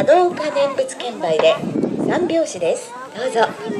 波動化念仏券売で三拍子です。どうぞ。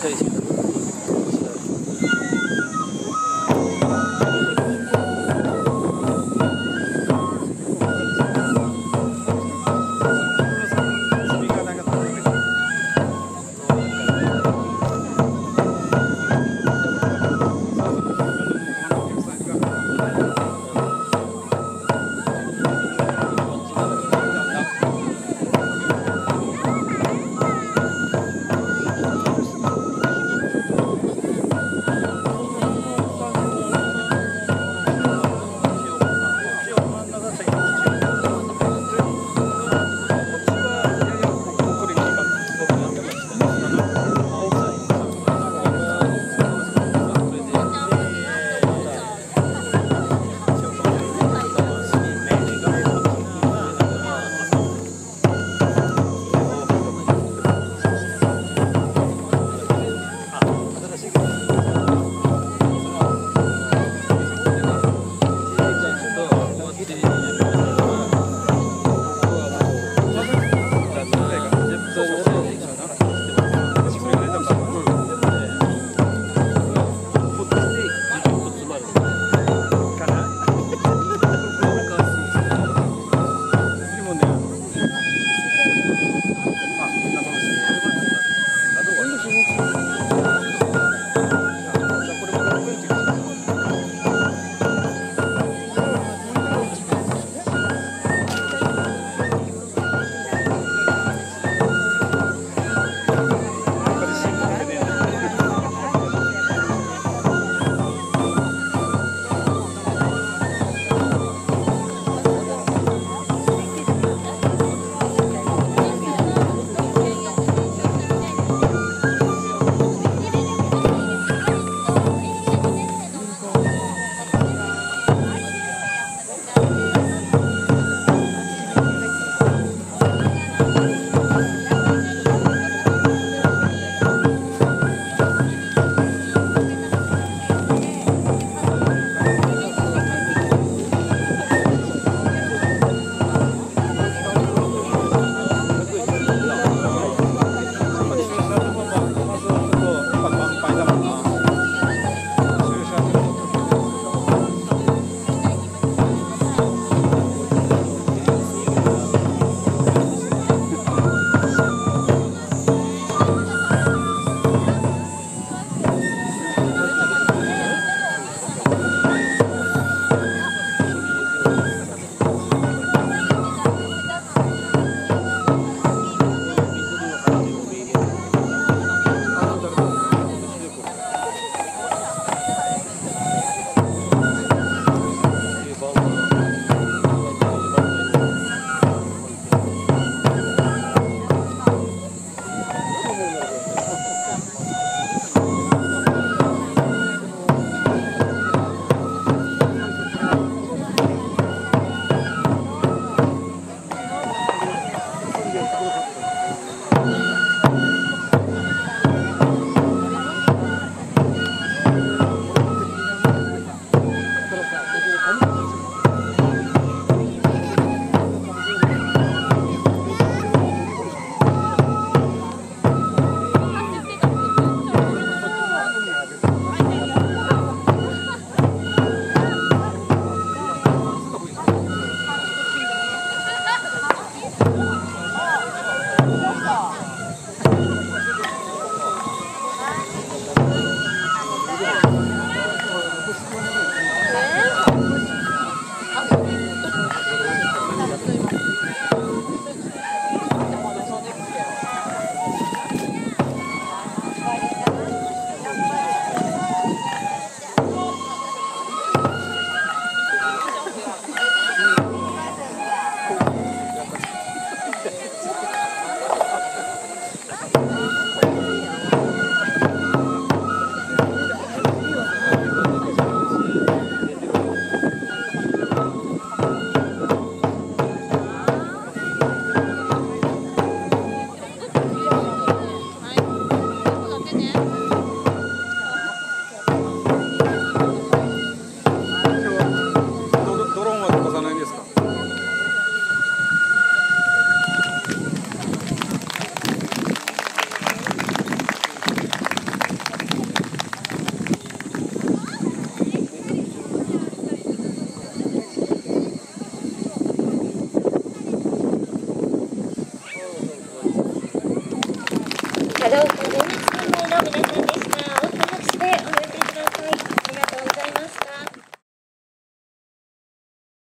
5